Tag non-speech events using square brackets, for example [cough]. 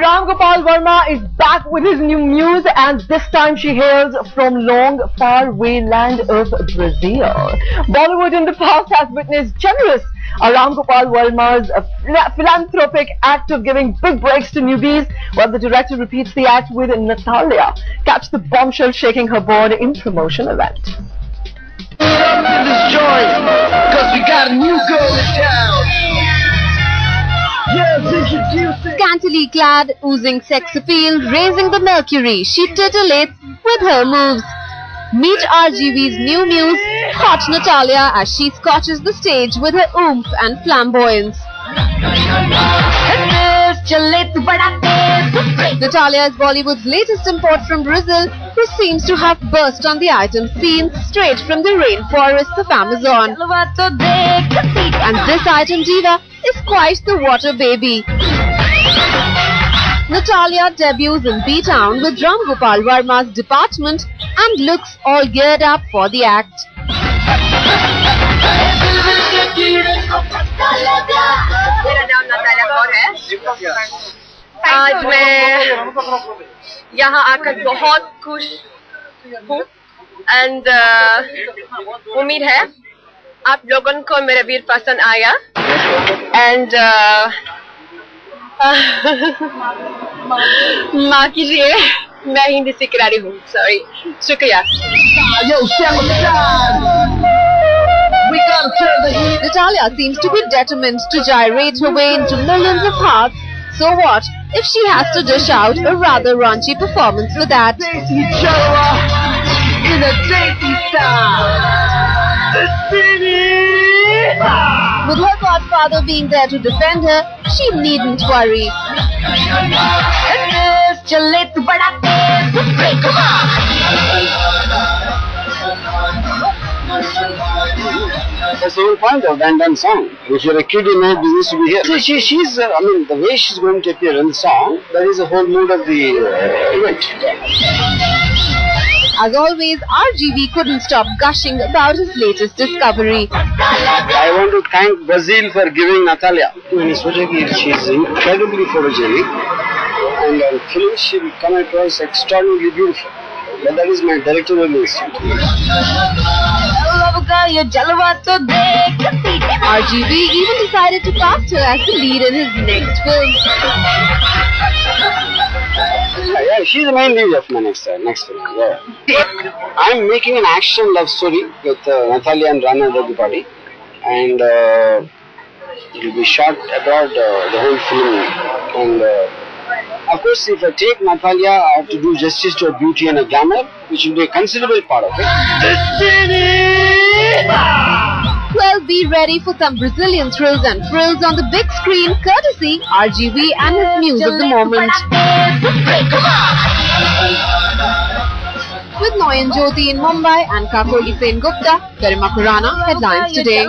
Ram Gopal Verma is back with his new muse and this time she hails from long far away land of Brazil. Bollywood in the past has witnessed generous Ram Gopal Verma's philanthropic act of giving big breaks to newbies while the director repeats the act with Nathalia. Catch the bombshell shaking her board in promotion event. cause we got a new girl in town. Scantily clad, oozing sex appeal, raising the mercury, she titillates with her moves. Meet RGV's new muse, Hot Nathalia, as she scotches the stage with her oomph and flamboyance. Nathalia is Bollywood's latest import from Brazil, who seems to have burst on the item scene straight from the rainforests of Amazon. And this item diva is quite the water baby. Nathalia debuts in B-Town with Ram Gopal Verma's department and looks all geared up for the act. आज मैं यहाँ आकर बहुत खुश हूँ। And uh, उम्मीद है आप लोगों को मेरा वीर पसंद आया। एंड [laughs] माँ कीजिए मैं हिंदी सीख रही हूँ। सॉरी शुक्रिया। Nathalia seems to be determined to gyrate her way into millions of hearts. So what if she has to dish out a rather raunchy performance for that? Daisy Chara in a Daisy style. The city. With her godfather being there to defend her, she needn't worry. That's the whole point of Van Damme song. If you're a kid, you know business to be here. So she, she's, uh, I mean, the way she's going to appear in the song, that is the whole mood of the uh, event. As always, RGV couldn't stop gushing about his latest discovery. I want to thank Brazil for giving Nathalia. When you watch her, she's incredibly photogenic, and on film she will come across extraordinarily beautiful. But that is my directorial instinct. RGV even decided to cast her as the lead in his next film. Yeah, yeah, she's the main lead of my next uh, next film. Yeah. I'm making an action love story with uh, Nathalia and Rana Daggubati, and uh, it will be shot abroad uh, the whole film. And uh, of course, if I take Nathalia, I have to do justice to her beauty and her glamour, which will be a considerable part of it. Well, be ready for some Brazilian thrills and frills on the big screen, courtesy RGV and his muse of the moment. With Noyan Jyoti in Mumbai and Kakoli Sen Gupta, Garima Khurana, headlines today.